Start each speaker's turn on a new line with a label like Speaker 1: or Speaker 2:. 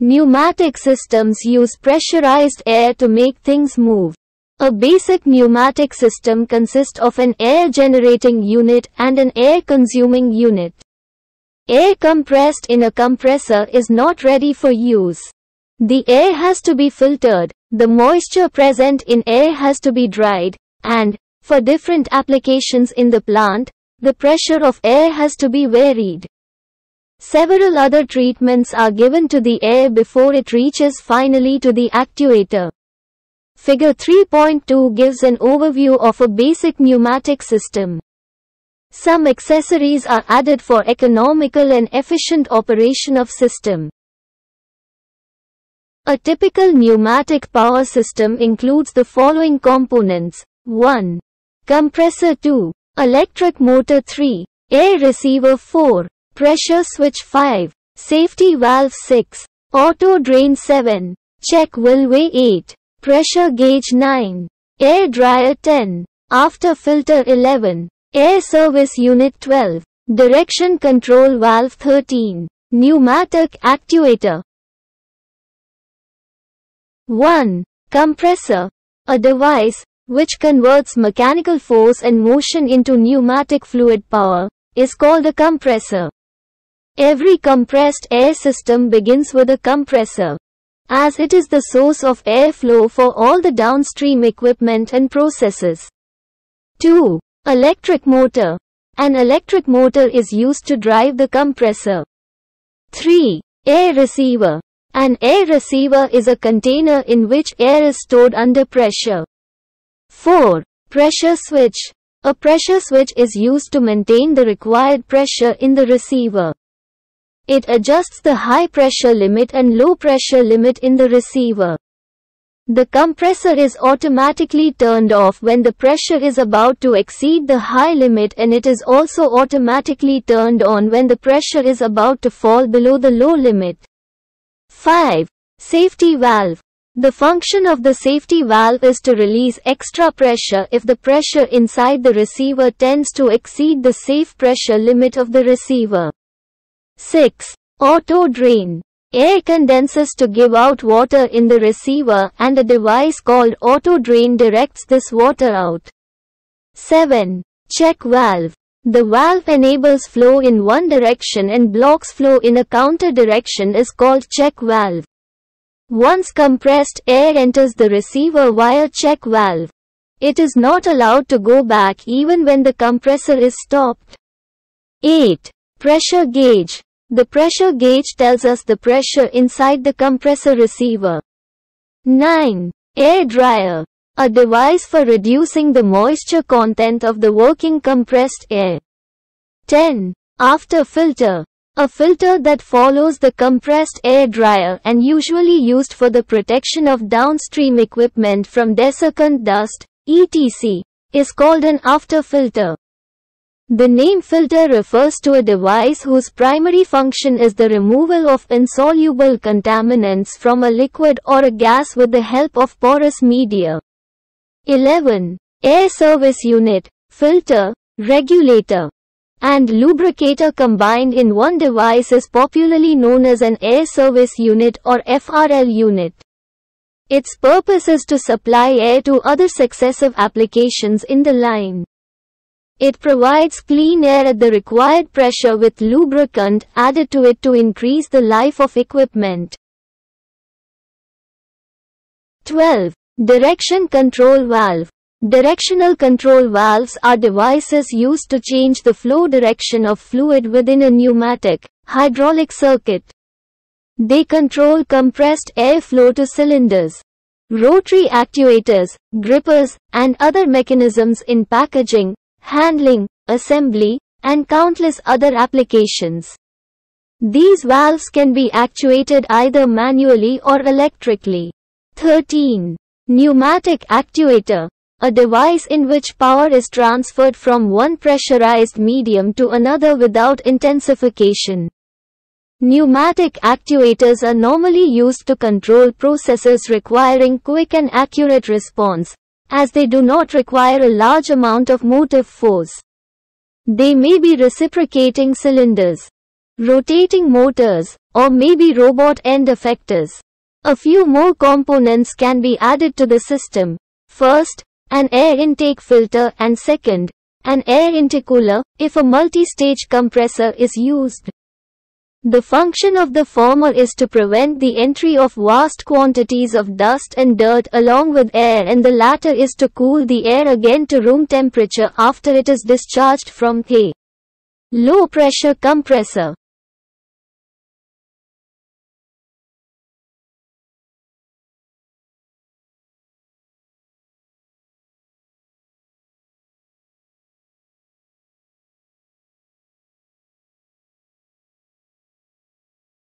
Speaker 1: Pneumatic systems use pressurized air to make things move. A basic pneumatic system consists of an air generating unit and an air consuming unit. Air compressed in a compressor is not ready for use. The air has to be filtered, the moisture present in air has to be dried, and, for different applications in the plant, the pressure of air has to be varied. Several other treatments are given to the air before it reaches finally to the actuator. Figure 3.2 gives an overview of a basic pneumatic system. Some accessories are added for economical and efficient operation of system. A typical pneumatic power system includes the following components. 1. Compressor 2. Electric motor 3. Air receiver 4. Pressure switch 5. Safety valve 6. Auto drain 7. Check valve 8. Pressure gauge 9. Air dryer 10. After filter 11. Air service unit 12. Direction control valve 13. Pneumatic actuator. 1. Compressor. A device, which converts mechanical force and motion into pneumatic fluid power, is called a compressor. Every compressed air system begins with a compressor as it is the source of airflow for all the downstream equipment and processes. 2. Electric motor. An electric motor is used to drive the compressor. 3. Air receiver. An air receiver is a container in which air is stored under pressure. 4. Pressure switch. A pressure switch is used to maintain the required pressure in the receiver. It adjusts the high pressure limit and low pressure limit in the receiver. The compressor is automatically turned off when the pressure is about to exceed the high limit and it is also automatically turned on when the pressure is about to fall below the low limit. 5. Safety valve. The function of the safety valve is to release extra pressure if the pressure inside the receiver tends to exceed the safe pressure limit of the receiver. 6. Auto drain. Air condenses to give out water in the receiver and a device called auto drain directs this water out. 7. Check valve. The valve enables flow in one direction and blocks flow in a counter direction is called check valve. Once compressed air enters the receiver via check valve. It is not allowed to go back even when the compressor is stopped. 8. Pressure gauge. The pressure gauge tells us the pressure inside the compressor receiver. 9. Air dryer. A device for reducing the moisture content of the working compressed air. 10. After filter. A filter that follows the compressed air dryer and usually used for the protection of downstream equipment from desiccant dust, etc., is called an after filter. The name filter refers to a device whose primary function is the removal of insoluble contaminants from a liquid or a gas with the help of porous media. 11. Air service unit, filter, regulator, and lubricator combined in one device is popularly known as an air service unit or FRL unit. Its purpose is to supply air to other successive applications in the line. It provides clean air at the required pressure with lubricant added to it to increase the life of equipment. 12. Direction Control Valve. Directional control valves are devices used to change the flow direction of fluid within a pneumatic, hydraulic circuit. They control compressed air flow to cylinders. Rotary actuators, grippers, and other mechanisms in packaging, handling, assembly, and countless other applications. These valves can be actuated either manually or electrically. 13. Pneumatic actuator. A device in which power is transferred from one pressurized medium to another without intensification. Pneumatic actuators are normally used to control processes requiring quick and accurate response, as they do not require a large amount of motive force. They may be reciprocating cylinders. rotating motors, or maybe robot end effectors. A few more components can be added to the system. First, an air intake filter and second, an air intercooler, if a multi-stage compressor is used. The function of the former is to prevent the entry of vast quantities of dust and dirt along with air and the latter is to cool the air again to room temperature after it is discharged from a low pressure compressor.